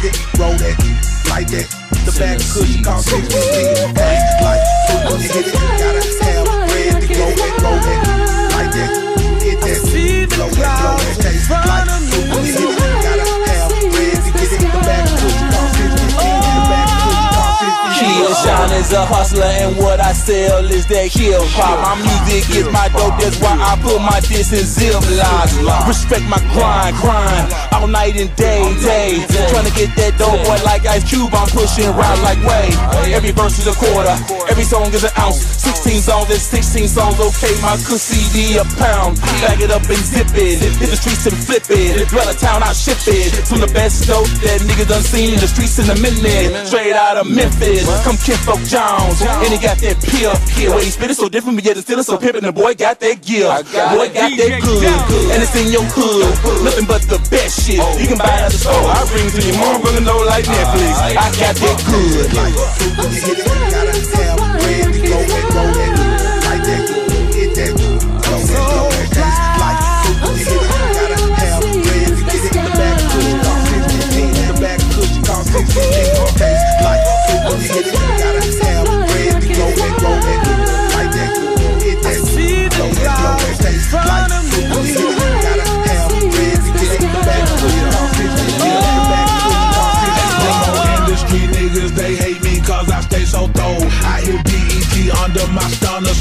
get it. Roll that, like that. The back cushion cost six fifty. Taste like when you hit it. Gotta have bread to roll that, roll that, like that. Hit that, blow that, A hustler and what I sell is that kill pop. My music is my dope, that's why I put my diss in ziplocs. Respect my grind, grind all night and day, day. Trying to get that dope boy like Ice Cube, I'm pushing round like way. Every verse is a quarter, every song is an ounce. 16 songs is 16 songs, okay. My good CD a pound. Bag it up and zip it, hit the streets and flip it. Dwell a town, I ship it. From the best dope that niggas done seen in the streets in a minute. Straight out of Memphis, come Kinfolk Jones. And he got that pill, kill. Way he spit it so different, but yet it's still so pimpin'. The boy got that gear. Boy got that good. And it's in your hood. Nothing but the best shit. You can buy it at the store. I bring to your mom, gonna know like Netflix. I got that good.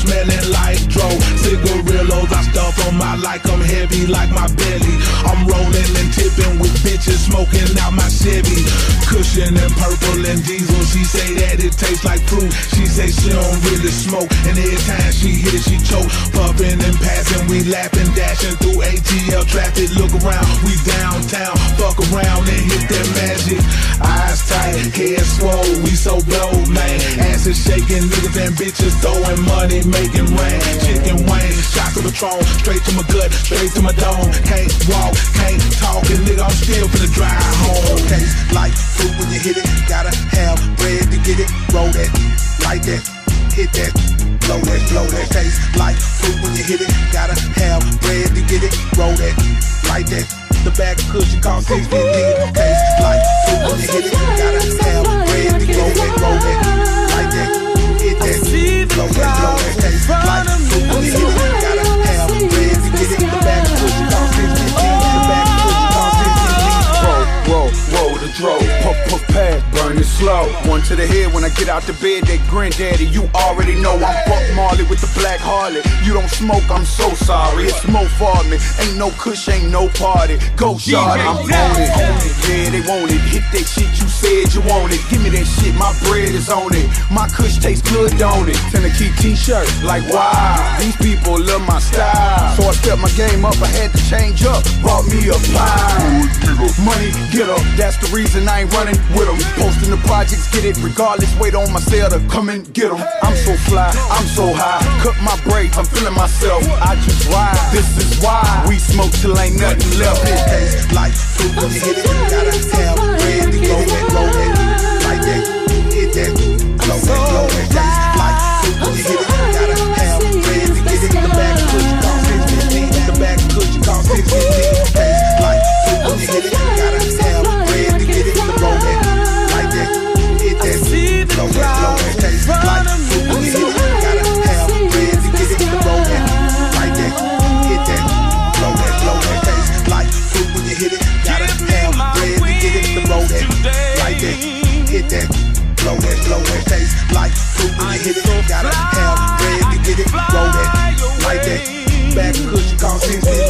Smelling like dro. Cigarillos, I stuff on my like I'm heavy like my belly. I'm rolling and tipping with bitches smoking out my Chevy. Cushion and purple and diesel, she say that it tastes like fruit. She say she don't really smoke, and every time she hit it, she choke. Puffing and passing, we laughing, dashing through ATL traffic. Look around, we downtown, fuck around and hit that magic. Eyes tight, head swole, we so blow, man. Ass Asses shaking, and bitches throwing money, making rain. Chicken wings, shots of Patron, straight to my gut, straight to my dome. Can't walk, can't talk, and nigga, I'm still finna drive home. taste like fruit when you hit it. Gotta have bread to get it. Roll that, like that, hit that, blow that, blow that. Taste like fruit when you hit it. Gotta have bread to get it. Roll that, like that. The back cushion cost six fifty. Taste like fruit when you hit it. Gotta have bread to roll that, roll that, roll the dro. Puff, puff, pad, burn it slow. One to the head when I get out the bed. That granddaddy, you already know I'm Buck Marley with the black Harley. You don't smoke, I'm so sorry. It's more for me. Ain't no kush, ain't no party. Go shot, I'm on it. Yeah, they want it. Hit that shit you said you want it. Give me that shit, my bread is on it. My kush tastes good, don't it? Tennessee t-shirt, like wow. These people love my style. So I stepped my game up, I had to change up. Bought me a pie. Money, get up, that's the reason I ain't running with them. Posting the projects, get it regardless. Wait on my sale to come and get them. I'm so fly, I'm so high. Cut my braids, I'm feeling myself. I just ride, this is why we smoke till ain't nothing left. Tastes like fruit hit it. Hit that, blow that, blow that. Tastes like fruit when you hit it. Gotta have bread to get it. Roll that, like that. Back cushion fifteen. Taste